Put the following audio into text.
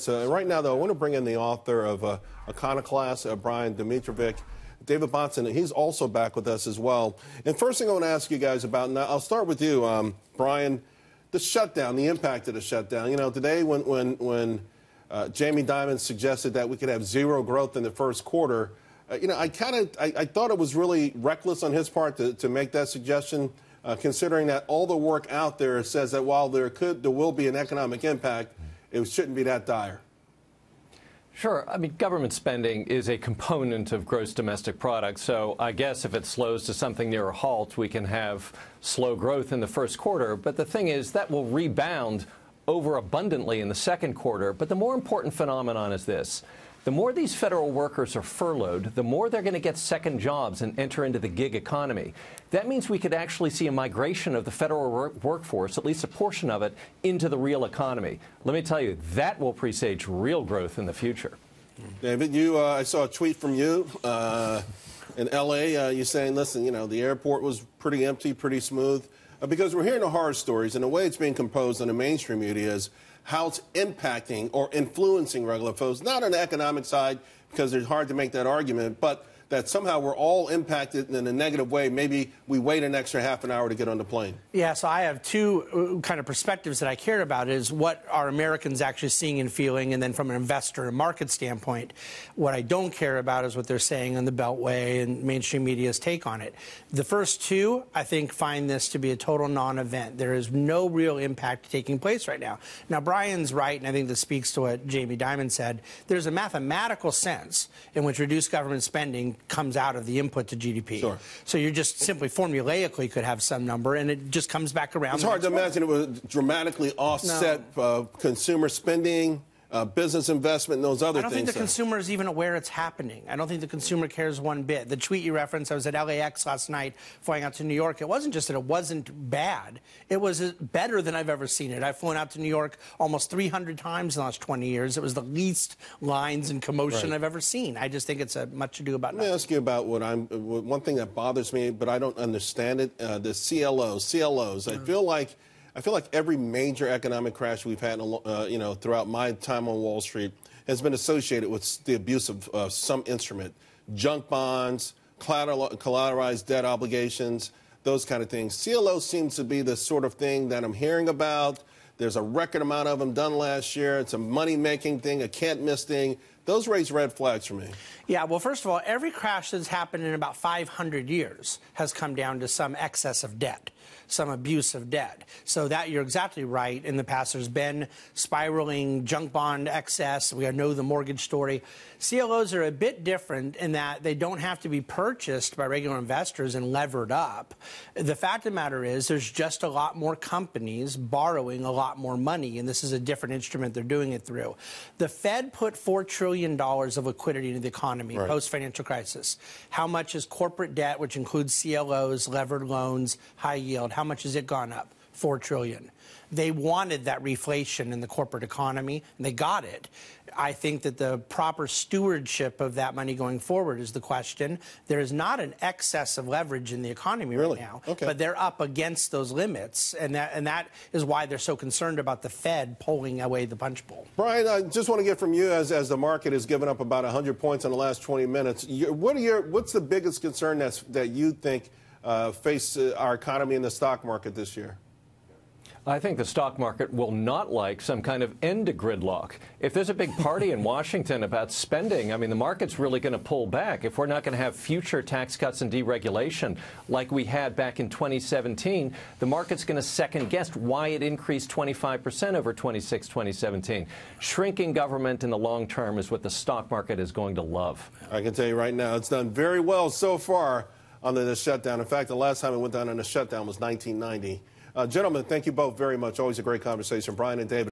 So right now, though, I want to bring in the author of uh, Econoclast, uh, Brian Domitrovic. David Bahnsen, he's also back with us as well. And first thing I want to ask you guys about, and I'll start with you, um, Brian, the shutdown, the impact of the shutdown. You know, today when, when, when uh, Jamie Dimon suggested that we could have zero growth in the first quarter, uh, you know, I kind of, I, I, thought it was really reckless on his part to, to make that suggestion, uh, considering that all the work out there says that while there could, there will be an economic impact, it shouldn't be that dire. Sure. I mean, government spending is a component of gross domestic product. So I guess if it slows to something near a halt, we can have slow growth in the first quarter. But the thing is, that will rebound overabundantly in the second quarter. But the more important phenomenon is this the more these federal workers are furloughed, the more they're going to get second jobs and enter into the gig economy. That means we could actually see a migration of the federal work workforce, at least a portion of it, into the real economy. Let me tell you, that will presage real growth in the future. David, you, uh, I saw a tweet from you uh, in L.A. Uh, you saying, listen, you know, the airport was pretty empty, pretty smooth. Uh, because we're hearing the horror stories, and the way it's being composed in the mainstream media is how it's impacting or influencing regular folks, not on the economic side, because it's hard to make that argument, but that somehow we're all impacted in a negative way. Maybe we wait an extra half an hour to get on the plane. Yeah, so I have two uh, kind of perspectives that I care about is what are Americans actually seeing and feeling, and then from an investor and market standpoint, what I don't care about is what they're saying on the Beltway and mainstream media's take on it. The first two, I think, find this to be a total non-event. There is no real impact taking place right now. Now, Brian's right, and I think this speaks to what Jamie Dimon said. There's a mathematical sense in which reduced government spending comes out of the input to GDP. Sure. So you're just simply formulaically could have some number, and it just comes back around. It's hard to imagine it would dramatically offset no. uh, consumer spending uh, business investment and those other things. I don't things think the consumer is even aware it's happening. I don't think the consumer cares one bit. The tweet you referenced, I was at LAX last night flying out to New York. It wasn't just that it wasn't bad. It was better than I've ever seen it. I've flown out to New York almost 300 times in the last 20 years. It was the least lines and commotion right. I've ever seen. I just think it's a much ado about Let me ask you about what I'm, one thing that bothers me, but I don't understand it, uh, the CLOs. CLOs. I feel like I feel like every major economic crash we've had, uh, you know, throughout my time on Wall Street has been associated with the abuse of uh, some instrument, junk bonds, collateralized debt obligations, those kind of things. CLO seems to be the sort of thing that I'm hearing about. There's a record amount of them done last year. It's a money-making thing, a can't-miss thing. Those raise red flags for me. Yeah, well, first of all, every crash that's happened in about 500 years has come down to some excess of debt, some abuse of debt. So that you're exactly right. In the past, there's been spiraling junk bond excess. We know the mortgage story. CLOs are a bit different in that they don't have to be purchased by regular investors and levered up. The fact of the matter is, there's just a lot more companies borrowing a lot more money, and this is a different instrument they're doing it through. The Fed put four trillion dollars of liquidity into the economy economy right. post financial crisis. How much is corporate debt, which includes CLOs, levered loans, high yield? How much has it gone up? Four trillion. They wanted that reflation in the corporate economy, and they got it. I think that the proper stewardship of that money going forward is the question. There is not an excess of leverage in the economy really? right now, okay. but they're up against those limits, and that and that is why they're so concerned about the Fed pulling away the punch bowl. Brian, I just want to get from you as as the market has given up about 100 points in the last 20 minutes. What are your what's the biggest concern that's that you think uh, face uh, our economy and the stock market this year? I think the stock market will not like some kind of end to gridlock. If there's a big party in Washington about spending, I mean, the market's really going to pull back. If we're not going to have future tax cuts and deregulation like we had back in 2017, the market's going to second guess why it increased 25% over 26, 2017. Shrinking government in the long term is what the stock market is going to love. I can tell you right now, it's done very well so far under the shutdown. In fact, the last time it went down on a shutdown was 1990. Uh, gentlemen, thank you both very much. Always a great conversation. Brian and David.